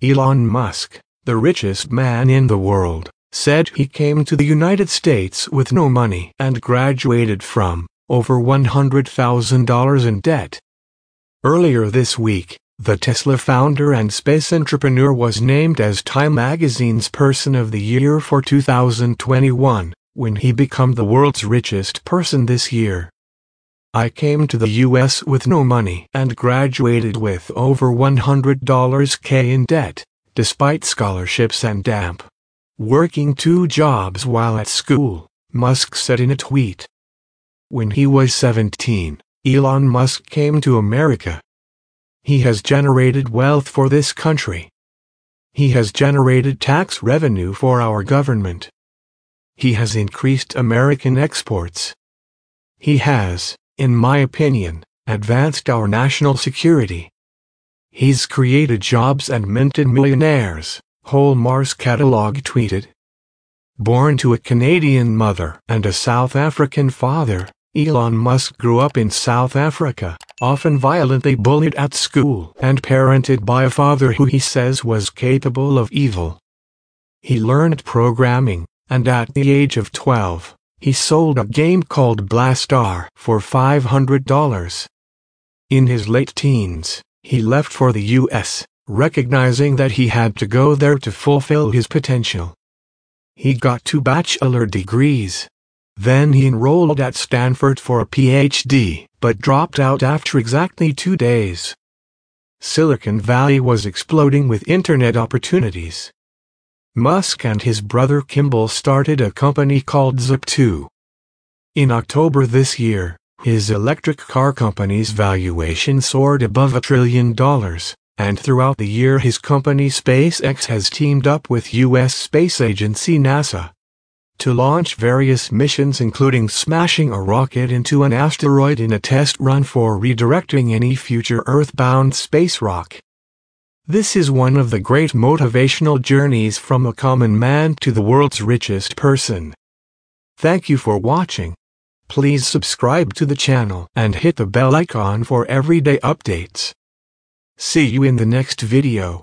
Elon Musk, the richest man in the world, said he came to the United States with no money and graduated from over $100,000 in debt. Earlier this week, the Tesla founder and space entrepreneur was named as Time magazine's Person of the Year for 2021, when he became the world's richest person this year. I came to the US with no money and graduated with over $100 K in debt, despite scholarships and DAMP. Working two jobs while at school, Musk said in a tweet. When he was 17, Elon Musk came to America. He has generated wealth for this country. He has generated tax revenue for our government. He has increased American exports. He has, in my opinion, advanced our national security. He's created jobs and minted millionaires, whole Mars catalog tweeted. Born to a Canadian mother and a South African father, Elon Musk grew up in South Africa, often violently bullied at school and parented by a father who he says was capable of evil. He learned programming, and at the age of 12, he sold a game called Blastar for $500. In his late teens, he left for the U.S., recognizing that he had to go there to fulfill his potential. He got two bachelor degrees. Then he enrolled at Stanford for a PhD, but dropped out after exactly two days. Silicon Valley was exploding with internet opportunities. Musk and his brother Kimball started a company called Zip2. In October this year, his electric car company's valuation soared above a trillion dollars, and throughout the year his company SpaceX has teamed up with U.S. space agency NASA to launch various missions including smashing a rocket into an asteroid in a test run for redirecting any future Earthbound space rock. This is one of the great motivational journeys from a common man to the world's richest person. Thank you for watching. Please subscribe to the channel and hit the bell icon for everyday updates. See you in the next video.